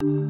you.